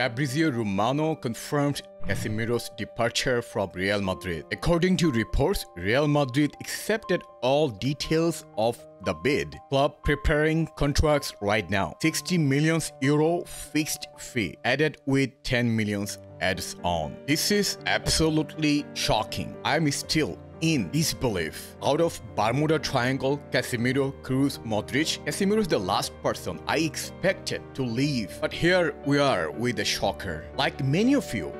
Fabrizio Romano confirmed Casemiro's departure from Real Madrid. According to reports, Real Madrid accepted all details of the bid. Club preparing contracts right now. 60 millions euro fixed fee added with 10 millions adds on. This is absolutely shocking. I'm still in disbelief. Out of Bermuda Triangle, Casemiro, Kroos, Modric, Casemiro is the last person I expected to leave. But here we are with a shocker. Like many of you,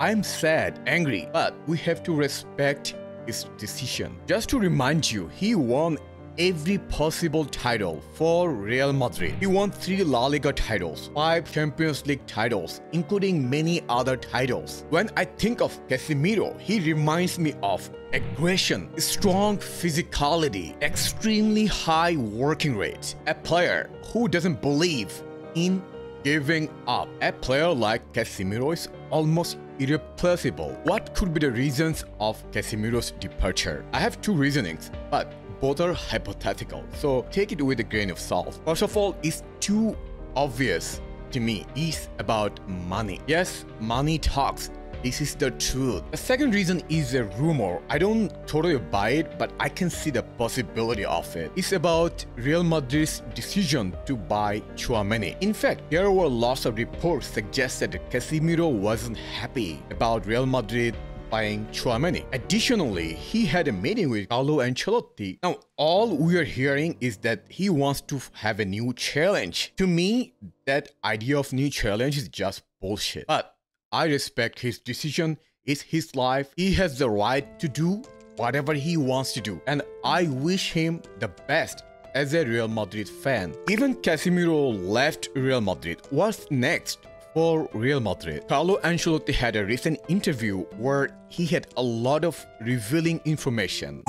I'm sad, angry, but we have to respect his decision. Just to remind you, he won every possible title for Real Madrid. He won 3 La Liga titles, 5 Champions League titles, including many other titles. When I think of Casemiro, he reminds me of aggression, strong physicality, extremely high working rate, a player who doesn't believe in giving up. A player like Casemiro is almost irreplaceable. What could be the reasons of Casemiro's departure? I have two reasonings, but both are hypothetical, so take it with a grain of salt. First of all, it's too obvious to me is about money. Yes, money talks. This is the truth. The second reason is a rumor. I don't totally buy it, but I can see the possibility of it. It's about Real Madrid's decision to buy Tchouameni. In fact, there were lots of reports suggested that Casemiro wasn't happy about Real Madrid buying Tchouameni. Additionally, he had a meeting with Carlo Ancelotti. Now, all we are hearing is that he wants to have a new challenge. To me, that idea of new challenge is just bullshit. But I respect his decision. It's his life. He has the right to do whatever he wants to do. And I wish him the best as a Real Madrid fan. Even Casemiro left Real Madrid. What's next? For Real Madrid. Carlo Ancelotti had a recent interview where he had a lot of revealing information.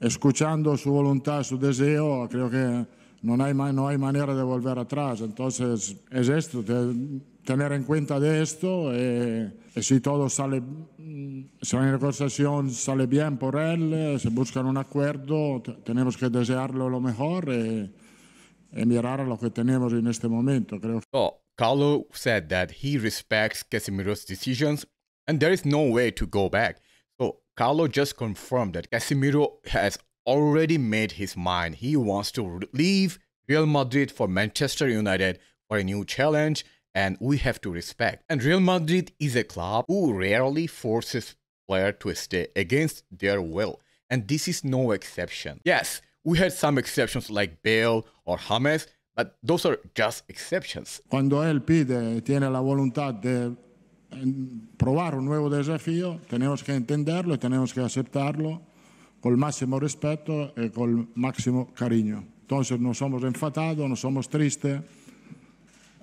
Escuchando su voluntad, su deseo, creo que no hay, no hay manera de volver atrás. Entonces, es esto, tener en cuenta de esto. Eh, y si todo sale, negociación sale bien por él, se busca un acuerdo, tenemos que desearlo lo mejor y, y mirar a lo que tenemos en este momento. Creo. Carlo said that he respects Casemiro's decisions and there is no way to go back. So Carlo just confirmed that Casemiro has already made his mind. He wants to leave Real Madrid for Manchester United for a new challenge, and we have to respect. And Real Madrid is a club who rarely forces players to stay against their will, and this is no exception. Yes, we had some exceptions like Bale or James, but those are just exceptions. Cuando él pide, tiene la voluntad de probar un nuevo desafío, tenemos que entenderlo y tenemos que aceptarlo con el máximo respeto y con el máximo cariño. Entonces no somos enfadados, no somos tristes.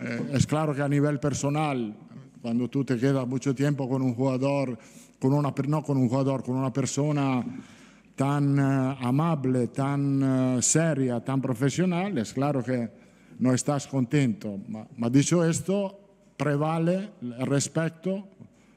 Eh, es claro que a nivel personal, cuando tú te quedas mucho tiempo con un jugador, con una, no con un jugador, con una persona tan uh, amable, tan uh, seria, tan profesional, es claro que no estás contento. Ma, ma dicho esto, prevale el respeto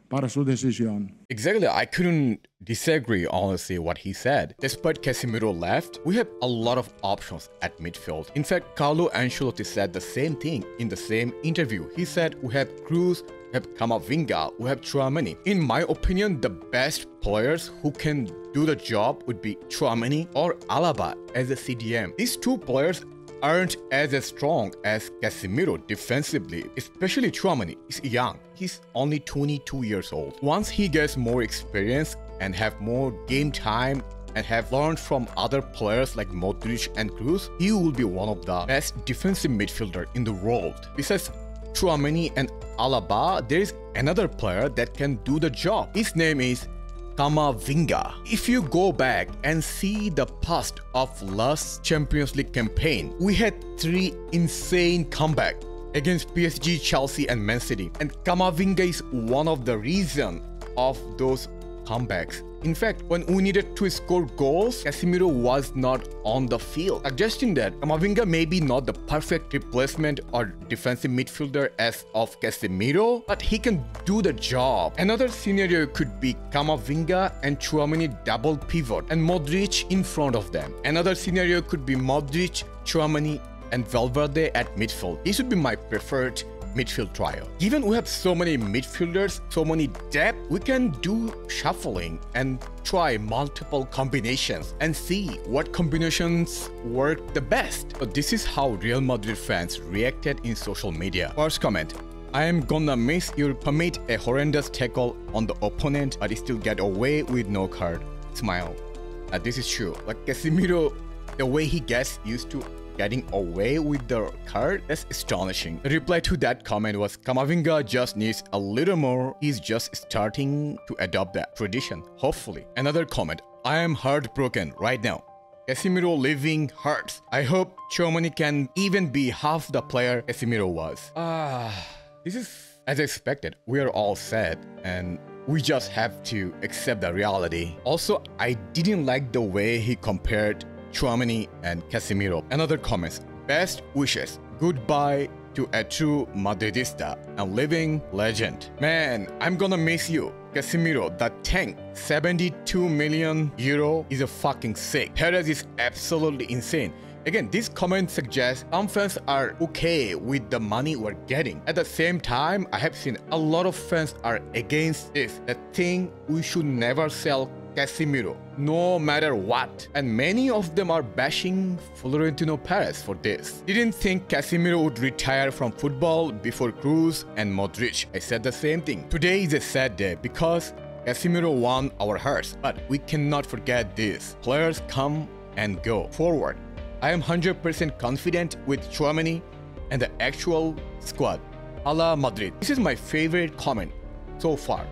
para su decisión. Exactly, I couldn't disagree honestly what he said. Despite Casemiro left, we have a lot of options at midfield. In fact, Carlo Ancelotti said the same thing in the same interview. He said we have Kroos, we have Camavinga, we have Tchouameni. In my opinion, the best players who can do the job would be Tchouameni or Alaba as a CDM. These two players aren't as strong as Casemiro defensively, especially Tchouameni is young. He's only 22 years old. Once he gets more experience and have more game time and have learned from other players like Modric and Kroos, he will be one of the best defensive midfielder in the world. Besides Tchouameni and Alaba, there is another player that can do the job. His name is Camavinga. If you go back and see the past of last Champions League campaign, we had three insane comeback against PSG, Chelsea and Man City. And Camavinga is one of the reason of those comebacks. In fact, when we needed to score goals, Casemiro was not on the field, suggesting that Camavinga may be not the perfect replacement or defensive midfielder as of Casemiro, but he can do the job. Another scenario could be Camavinga and Tchouameni double pivot and Modric in front of them. Another scenario could be Modric, Tchouameni and Valverde at midfield. This would be my preferred midfield trio. Given we have so many midfielders, so many depth, we can do shuffling and try multiple combinations and see what combinations work the best. So this is how Real Madrid fans reacted in social media. First comment, I am gonna miss you permit a horrendous tackle on the opponent but still get away with no card. Smile. Uh, this is true. Like Casemiro, the way he gets used to getting away with the card is astonishing. The reply to that comment was Camavinga just needs a little more. He's just starting to adopt that tradition, hopefully. Another comment, I am heartbroken right now. Casemiro living hurts. I hope Tchouameni can even be half the player Casemiro was. Ah, this is as expected. We are all sad and we just have to accept the reality. Also, I didn't like the way he compared Tchouameni, and Casemiro. Another comments, best wishes, goodbye to a true Madridista and living legend. Man, I'm gonna miss you. Casemiro, that tank, 72 million euro is a fucking sick. Perez is absolutely insane. Again, this comment suggests some fans are okay with the money we're getting. At the same time, I have seen a lot of fans are against this. The thing we should never sell Casemiro, no matter what. And many of them are bashing Florentino Perez for this. Didn't think Casemiro would retire from football before Kroos and Modric. I said the same thing. Today is a sad day because Casemiro won our hearts, but we cannot forget this. Players come and go forward. I am 100% confident with Tchouameni and the actual squad. A la Madrid. This is my favorite comment so far.